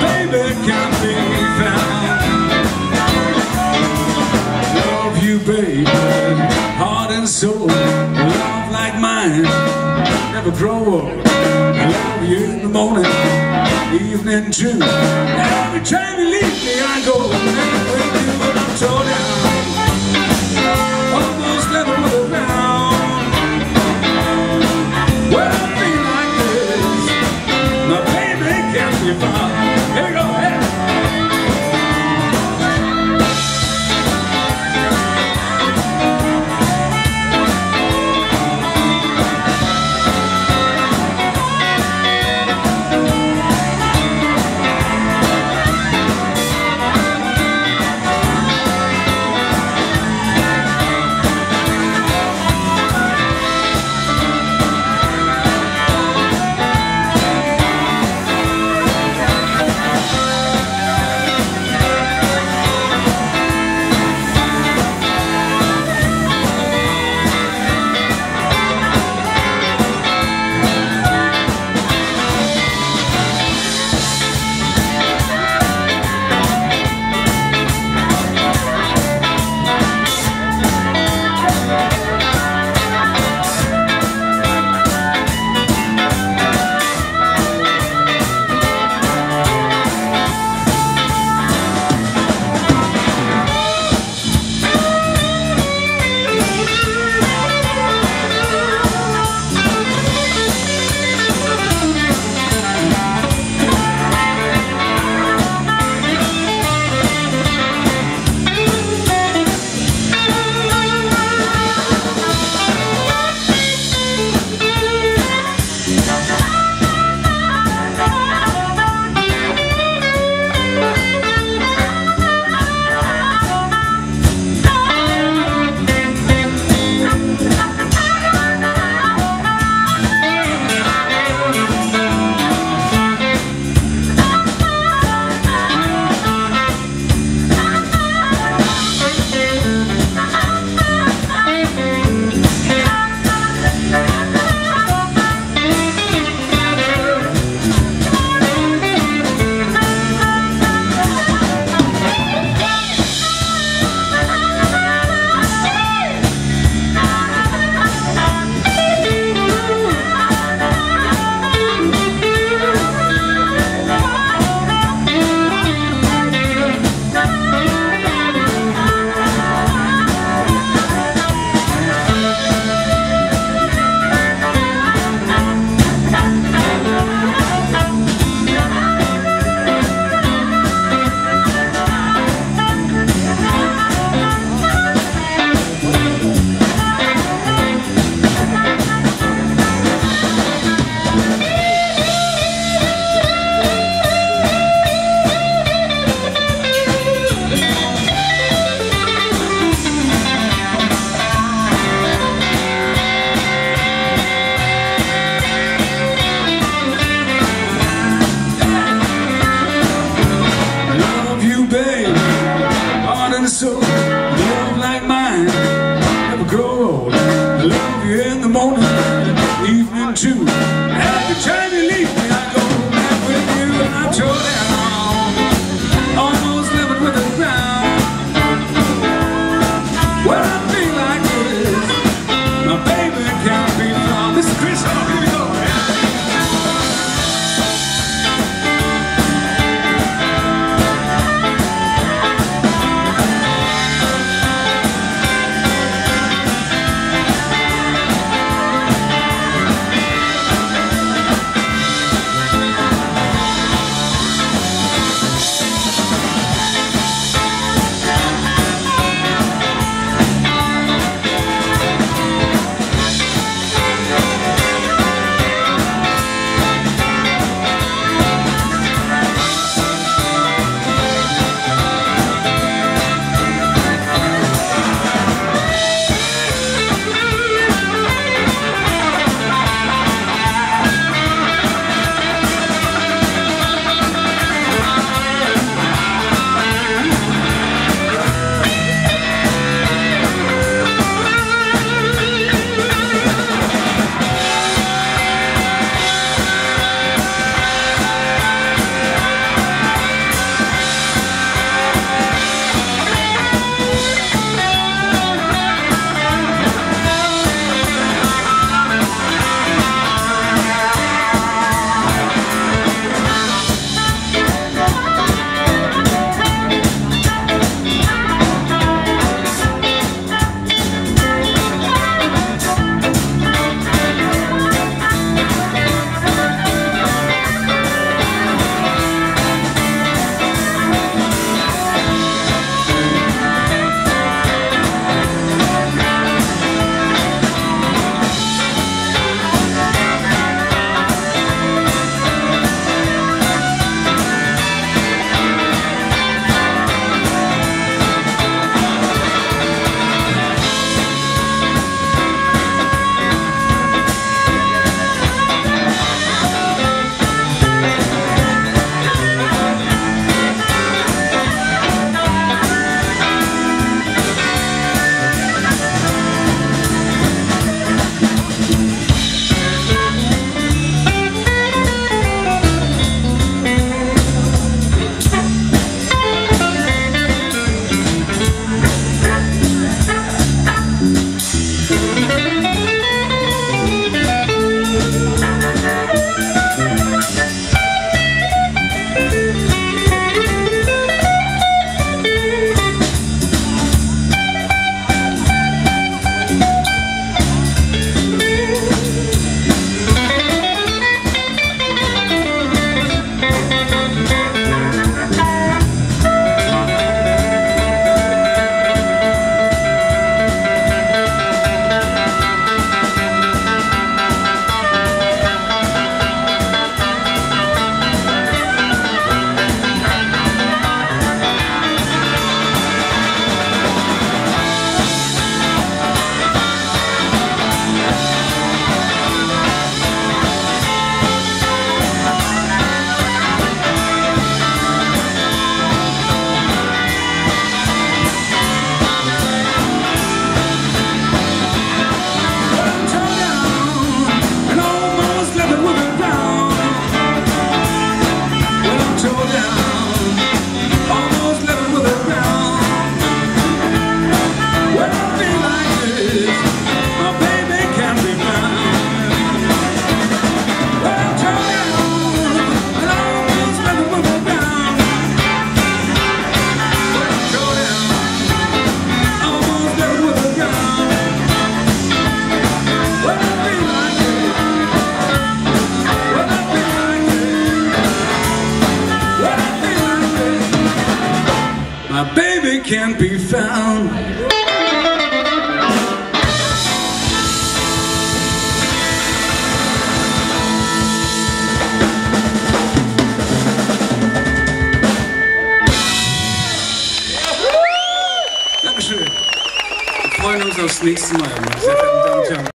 baby can't be found. Love you, baby, heart and soul. Love like mine, never grow old. I love you in the morning, evening too. Every time you leave me, I go I'm down. Almost level with ground. so can't be found. Dankeschön. Wir freuen uns aufs nächste Mal,